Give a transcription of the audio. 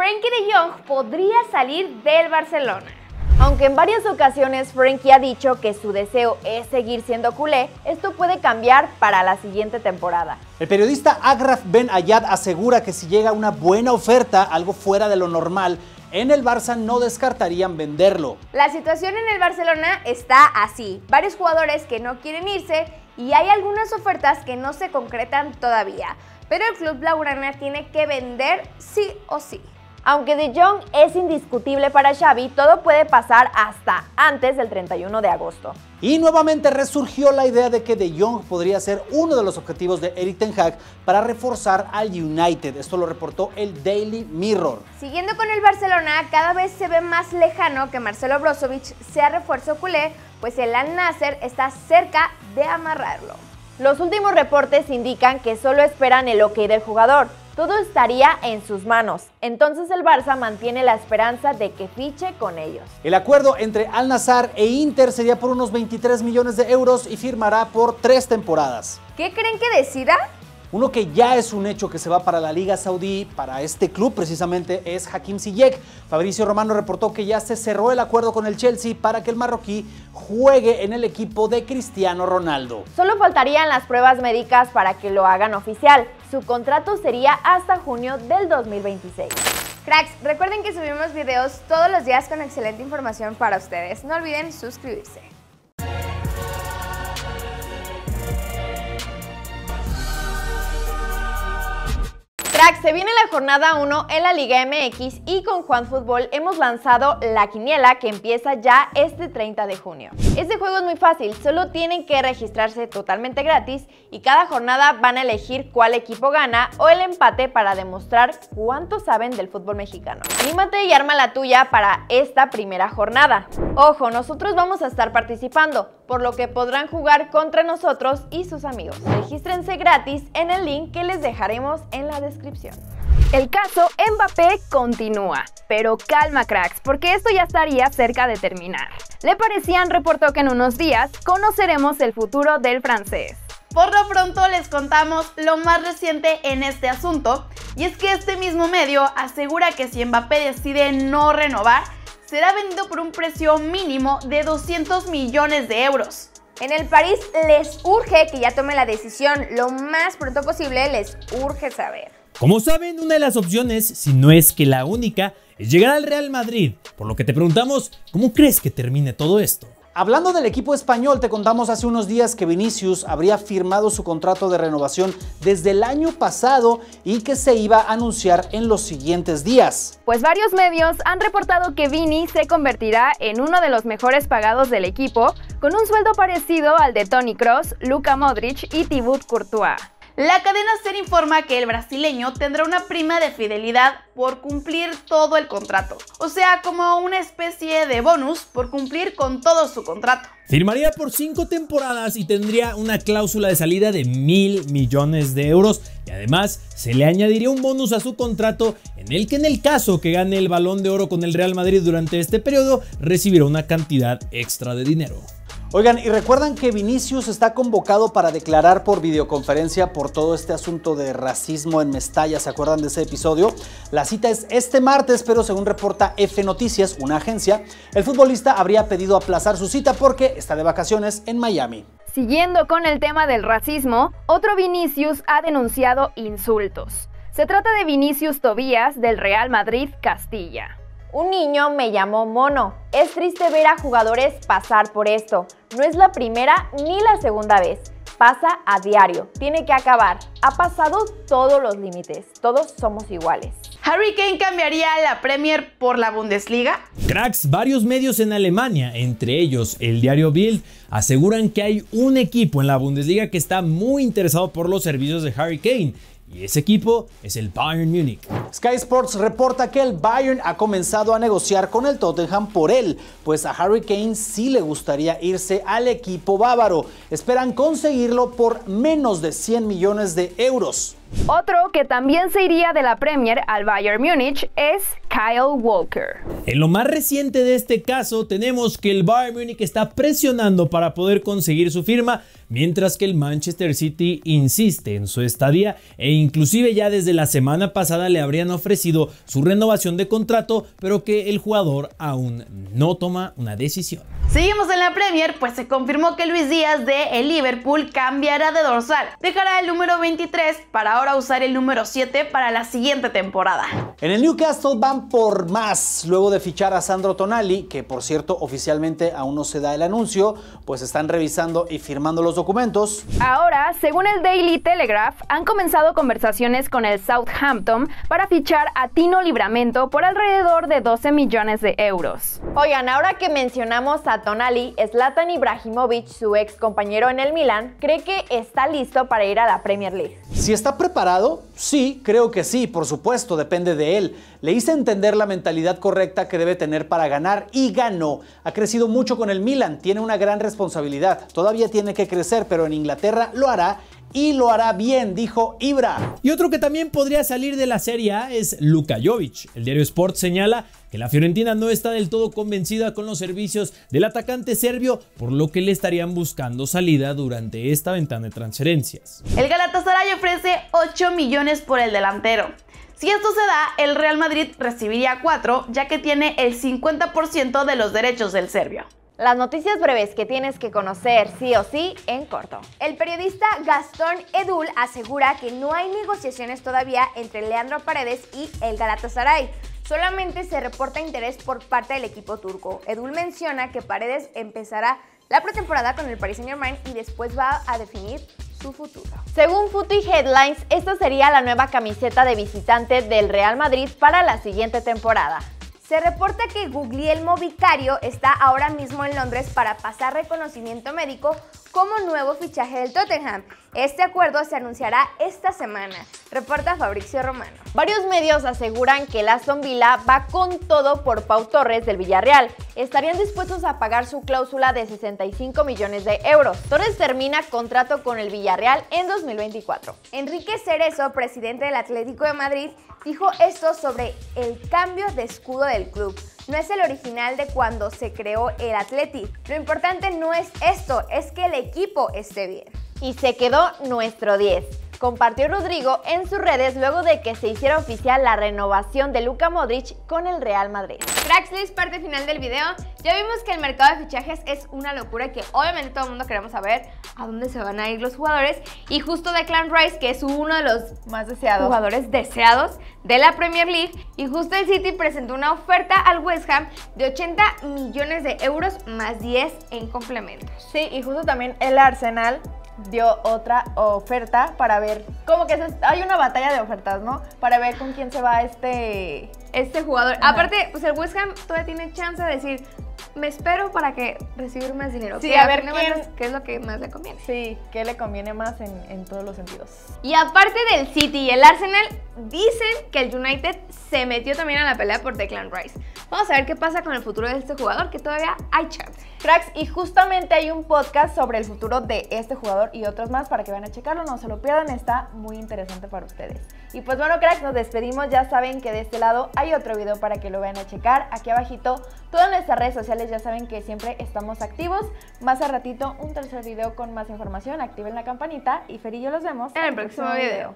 Frankie de Jong podría salir del Barcelona. Aunque en varias ocasiones Frankie ha dicho que su deseo es seguir siendo culé, esto puede cambiar para la siguiente temporada. El periodista Agraf Ben Ayad asegura que si llega una buena oferta, algo fuera de lo normal, en el Barça no descartarían venderlo. La situación en el Barcelona está así. Varios jugadores que no quieren irse y hay algunas ofertas que no se concretan todavía. Pero el club blaugrana tiene que vender sí o sí. Aunque De Jong es indiscutible para Xavi, todo puede pasar hasta antes del 31 de agosto. Y nuevamente resurgió la idea de que De Jong podría ser uno de los objetivos de Eric Ten Hag para reforzar al United. Esto lo reportó el Daily Mirror. Siguiendo con el Barcelona, cada vez se ve más lejano que Marcelo Brozovic sea refuerzo culé, pues el Al Nasser está cerca de amarrarlo. Los últimos reportes indican que solo esperan el ok del jugador, todo estaría en sus manos. Entonces el Barça mantiene la esperanza de que fiche con ellos. El acuerdo entre Al Nazar e Inter sería por unos 23 millones de euros y firmará por tres temporadas. ¿Qué creen que decida? Uno que ya es un hecho que se va para la Liga Saudí, para este club precisamente, es Hakim Ziyech. Fabricio Romano reportó que ya se cerró el acuerdo con el Chelsea para que el marroquí juegue en el equipo de Cristiano Ronaldo. Solo faltarían las pruebas médicas para que lo hagan oficial. Su contrato sería hasta junio del 2026. Cracks, recuerden que subimos videos todos los días con excelente información para ustedes. No olviden suscribirse. Se viene la jornada 1 en la Liga MX y con Juan Fútbol hemos lanzado la quiniela que empieza ya este 30 de junio. Este juego es muy fácil, solo tienen que registrarse totalmente gratis y cada jornada van a elegir cuál equipo gana o el empate para demostrar cuánto saben del fútbol mexicano. Anímate y arma la tuya para esta primera jornada. Ojo, nosotros vamos a estar participando, por lo que podrán jugar contra nosotros y sus amigos. Regístrense gratis en el link que les dejaremos en la descripción. El caso Mbappé continúa, pero calma cracks, porque esto ya estaría cerca de terminar. Le Parecían reportó que en unos días conoceremos el futuro del francés. Por lo pronto les contamos lo más reciente en este asunto, y es que este mismo medio asegura que si Mbappé decide no renovar, será vendido por un precio mínimo de 200 millones de euros. En el París les urge que ya tome la decisión lo más pronto posible, les urge saber. Como saben, una de las opciones, si no es que la única, es llegar al Real Madrid, por lo que te preguntamos, ¿cómo crees que termine todo esto? Hablando del equipo español, te contamos hace unos días que Vinicius habría firmado su contrato de renovación desde el año pasado y que se iba a anunciar en los siguientes días. Pues varios medios han reportado que Vini se convertirá en uno de los mejores pagados del equipo, con un sueldo parecido al de Tony Cross, Luka Modric y Thibaut Courtois. La cadena SER informa que el brasileño tendrá una prima de fidelidad por cumplir todo el contrato, o sea, como una especie de bonus por cumplir con todo su contrato. Firmaría por cinco temporadas y tendría una cláusula de salida de mil millones de euros y además se le añadiría un bonus a su contrato en el que en el caso que gane el balón de oro con el Real Madrid durante este periodo recibirá una cantidad extra de dinero. Oigan, y recuerdan que Vinicius está convocado para declarar por videoconferencia por todo este asunto de racismo en Mestalla. ¿Se acuerdan de ese episodio? La cita es este martes, pero según reporta F Noticias, una agencia, el futbolista habría pedido aplazar su cita porque está de vacaciones en Miami. Siguiendo con el tema del racismo, otro Vinicius ha denunciado insultos. Se trata de Vinicius Tobías del Real Madrid Castilla. Un niño me llamó mono. Es triste ver a jugadores pasar por esto. No es la primera ni la segunda vez. Pasa a diario. Tiene que acabar. Ha pasado todos los límites. Todos somos iguales. ¿Harry Kane cambiaría la Premier por la Bundesliga? Cracks, varios medios en Alemania, entre ellos el diario Bild, aseguran que hay un equipo en la Bundesliga que está muy interesado por los servicios de Harry Kane y ese equipo es el Bayern Múnich. Sky Sports reporta que el Bayern ha comenzado a negociar con el Tottenham por él, pues a Harry Kane sí le gustaría irse al equipo bávaro. Esperan conseguirlo por menos de 100 millones de euros. Otro que también se iría de la Premier al Bayern Múnich es Kyle Walker. En lo más reciente de este caso tenemos que el Bayern Múnich está presionando para poder conseguir su firma, mientras que el Manchester City insiste en su estadía e inclusive ya desde la semana pasada le habrían ofrecido su renovación de contrato, pero que el jugador aún no toma una decisión. Seguimos en la Premier, pues se confirmó que Luis Díaz de el Liverpool cambiará de dorsal. Dejará el número 23 para ahora usar el número 7 para la siguiente temporada. En el Newcastle van por más, luego de fichar a Sandro Tonali, que por cierto oficialmente aún no se da el anuncio, pues están revisando y firmando los documentos. Ahora, según el Daily Telegraph, han comenzado conversaciones con el Southampton para fichar a Tino Libramento por alrededor de 12 millones de euros. Oigan, ahora que mencionamos a Tonali, Zlatan Ibrahimovic, su ex compañero en el Milan, cree que está listo para ir a la Premier League. Si está preparado, sí, creo que sí, por supuesto, depende de él. Le hice entender la mentalidad correcta que debe tener para ganar y ganó. Ha crecido mucho con el Milan, tiene una gran responsabilidad. Todavía tiene que crecer, pero en Inglaterra lo hará y lo hará bien, dijo Ibra. Y otro que también podría salir de la Serie A es Luka Jovic. El diario Sport señala que la Fiorentina no está del todo convencida con los servicios del atacante serbio, por lo que le estarían buscando salida durante esta ventana de transferencias. El Galatasaray ofrece 8 millones por el delantero. Si esto se da, el Real Madrid recibiría 4, ya que tiene el 50% de los derechos del serbio. Las noticias breves que tienes que conocer sí o sí en corto. El periodista Gastón Edul asegura que no hay negociaciones todavía entre Leandro Paredes y el Galatasaray. Solamente se reporta interés por parte del equipo turco. Edul menciona que Paredes empezará la pretemporada con el Paris Saint-Germain y después va a definir su futuro. Según Footy Headlines, esta sería la nueva camiseta de visitante del Real Madrid para la siguiente temporada. Se reporta que Guglielmo Vicario está ahora mismo en Londres para pasar reconocimiento médico como nuevo fichaje del Tottenham. Este acuerdo se anunciará esta semana, reporta Fabricio Romano. Varios medios aseguran que el Aston Villa va con todo por Pau Torres del Villarreal. Estarían dispuestos a pagar su cláusula de 65 millones de euros. Torres termina contrato con el Villarreal en 2024. Enrique Cerezo, presidente del Atlético de Madrid, dijo esto sobre el cambio de escudo del club. No es el original de cuando se creó el Atleti. Lo importante no es esto, es que el equipo esté bien. Y se quedó nuestro 10 compartió Rodrigo en sus redes luego de que se hiciera oficial la renovación de Luka Modric con el Real Madrid. Cracks, parte final del video. Ya vimos que el mercado de fichajes es una locura y que obviamente todo el mundo queremos saber a dónde se van a ir los jugadores. Y justo Declan Rice, que es uno de los más deseados jugadores deseados de la Premier League, y justo el City presentó una oferta al West Ham de 80 millones de euros más 10 en complementos. Sí, y justo también el Arsenal dio otra oferta para ver, como que hay una batalla de ofertas, ¿no? Para ver con quién se va este... Este jugador. Aparte, pues el West Ham todavía tiene chance de decir, me espero para que recibir más dinero. Sí, a ver qué es lo que más le conviene. Sí, qué le conviene más en, en, todos los sentidos. Y aparte del City y el Arsenal, dicen que el United se metió también a la pelea por Declan Rice. Vamos a ver qué pasa con el futuro de este jugador, que todavía hay chance. Cracks, y justamente hay un podcast sobre el futuro de este jugador y otros más para que vayan a checarlo, no se lo pierdan, está muy interesante para ustedes. Y pues bueno, cracks, nos despedimos, ya saben que de este lado hay otro video para que lo vayan a checar, aquí abajito, todas nuestras redes sociales ya saben que siempre estamos activos, más a ratito un tercer video con más información, activen la campanita y Fer yo los vemos en el próximo video.